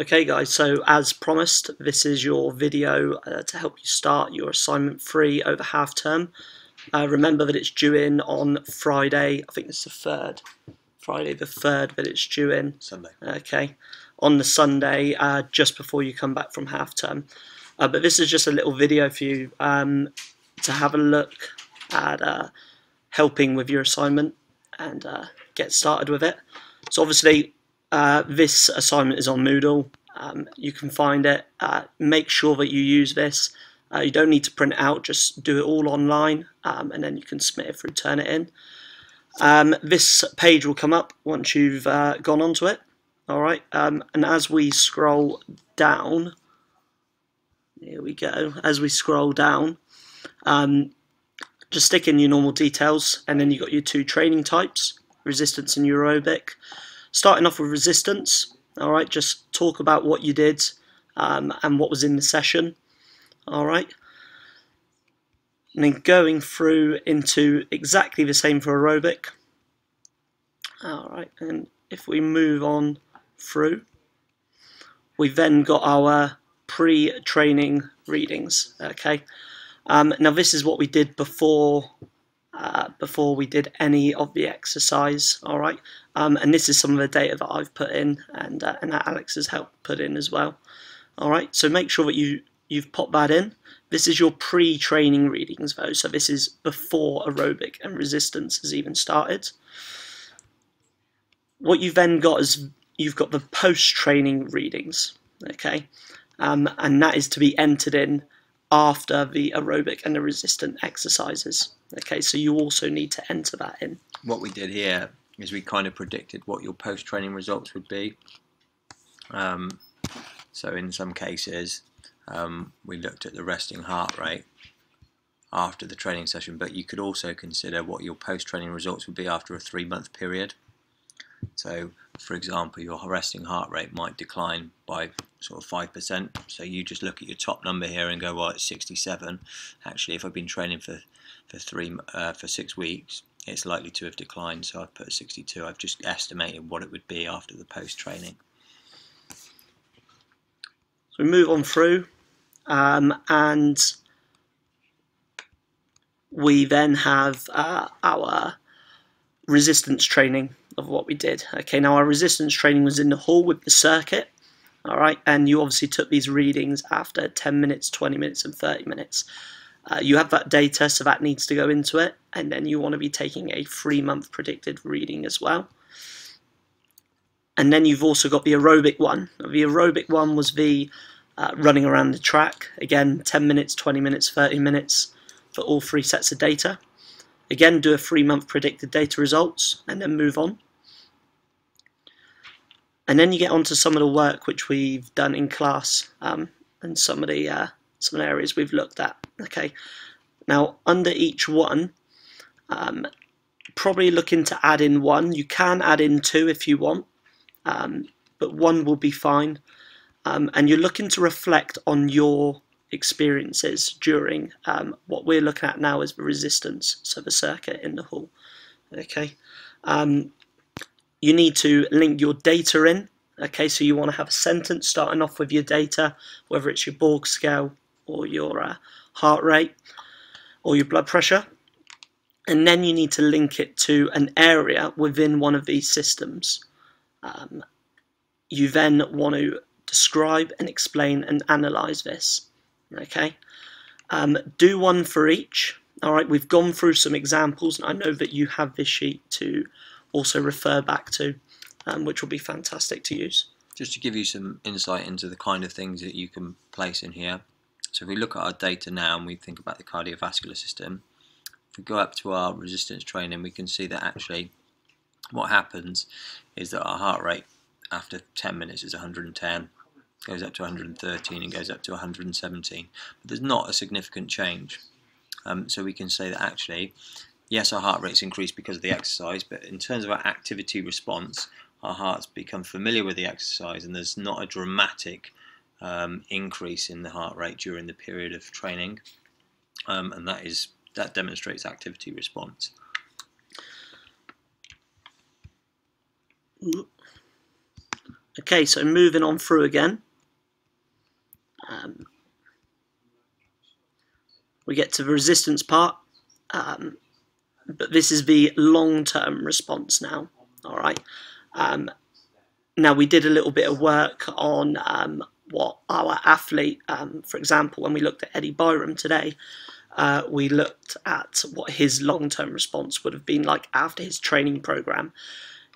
Okay guys, so as promised, this is your video uh, to help you start your assignment free over half term. Uh, remember that it's due in on Friday, I think it's the 3rd, Friday the 3rd that it's due in. Sunday. Okay, on the Sunday uh, just before you come back from half term. Uh, but this is just a little video for you um, to have a look at uh, helping with your assignment and uh, get started with it. So obviously uh, this assignment is on Moodle. Um, you can find it. Uh, make sure that you use this. Uh, you don't need to print out, just do it all online um, and then you can submit it through Turnitin. Um, this page will come up once you've uh, gone onto it. Alright, um, and as we scroll down, here we go, as we scroll down, um, just stick in your normal details and then you've got your two training types, resistance and aerobic. Starting off with resistance, all right, just talk about what you did um, and what was in the session, all right. And then going through into exactly the same for aerobic. All right, and if we move on through, we've then got our pre-training readings, okay. Um, now this is what we did before uh, before we did any of the exercise. All right, um, and this is some of the data that I've put in, and uh, and that Alex has helped put in as well. All right, so make sure that you you've popped that in. This is your pre-training readings though, so this is before aerobic and resistance has even started. What you've then got is you've got the post-training readings, okay, um, and that is to be entered in after the aerobic and the resistant exercises. Okay, so you also need to enter that in. What we did here is we kind of predicted what your post-training results would be. Um, so in some cases, um, we looked at the resting heart rate after the training session, but you could also consider what your post-training results would be after a three-month period. So, for example, your resting heart rate might decline by sort of 5%. So you just look at your top number here and go, well, it's 67. Actually, if I've been training for, for, three, uh, for six weeks, it's likely to have declined. So I've put 62. I've just estimated what it would be after the post-training. So we move on through um, and we then have uh, our resistance training of what we did. Okay, now our resistance training was in the hall with the circuit, all right, and you obviously took these readings after 10 minutes, 20 minutes, and 30 minutes. Uh, you have that data, so that needs to go into it, and then you want to be taking a three month predicted reading as well. And then you've also got the aerobic one. The aerobic one was the uh, running around the track, again, 10 minutes, 20 minutes, 30 minutes for all three sets of data. Again, do a three month predicted data results and then move on. And then you get onto some of the work which we've done in class um, and some of the uh, some areas we've looked at. Okay, now under each one, um, probably looking to add in one. You can add in two if you want, um, but one will be fine. Um, and you're looking to reflect on your experiences during um, what we're looking at now is the resistance, so the circuit in the hall. Okay, um, you need to link your data in. Okay, so you want to have a sentence starting off with your data, whether it's your Borg scale or your uh, heart rate or your blood pressure. And then you need to link it to an area within one of these systems. Um, you then want to describe and explain and analyze this. Okay, um, do one for each. All right, we've gone through some examples, and I know that you have this sheet to also refer back to, um, which will be fantastic to use. Just to give you some insight into the kind of things that you can place in here. So if we look at our data now and we think about the cardiovascular system, if we go up to our resistance training, we can see that actually what happens is that our heart rate after 10 minutes is 110, goes up to 113 and goes up to 117. But there's not a significant change. Um, so we can say that actually yes, our heart rate's increased because of the exercise, but in terms of our acute response, our heart's become familiar with the exercise and there's not a dramatic um, increase in the heart rate during the period of training. Um, and that is that demonstrates acute response. Okay, so moving on through again. Um, we get to the resistance part, um, but this is the long-term response now. All right. Um, now we did a little bit of work on um, what our athlete, um, for example, when we looked at Eddie Byram today, uh, we looked at what his long-term response would have been like after his training program.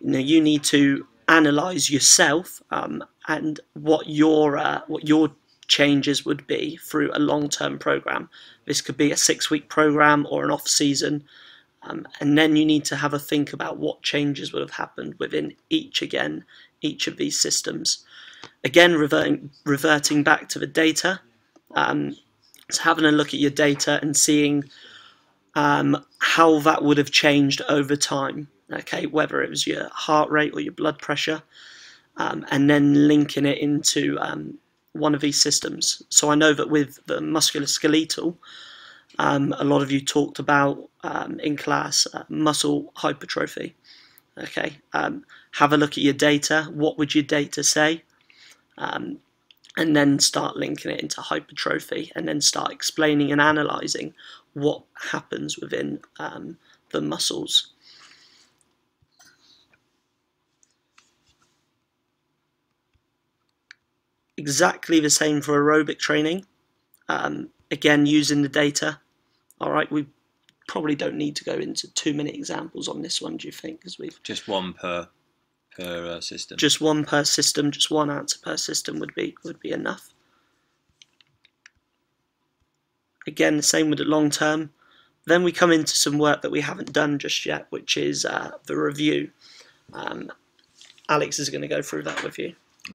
You know, you need to analyze yourself um, and what your uh, what your changes would be through a long-term program. This could be a six-week program or an off-season, um, and then you need to have a think about what changes would have happened within each again, each of these systems. Again, reverting reverting back to the data. Um, so having a look at your data and seeing um, how that would have changed over time. Okay, whether it was your heart rate or your blood pressure, um, and then linking it into um, one of these systems. So I know that with the musculoskeletal, um, a lot of you talked about um, in class uh, muscle hypertrophy. Okay, um, have a look at your data. What would your data say? Um, and then start linking it into hypertrophy and then start explaining and analyzing what happens within um, the muscles. Exactly the same for aerobic training. Um, again, using the data. All right, we probably don't need to go into too many examples on this one. Do you think? Because we've just one per per uh, system. Just one per system, just one answer per system would be would be enough. Again, the same with the long term. Then we come into some work that we haven't done just yet, which is uh, the review. Um, Alex is going to go through that with you.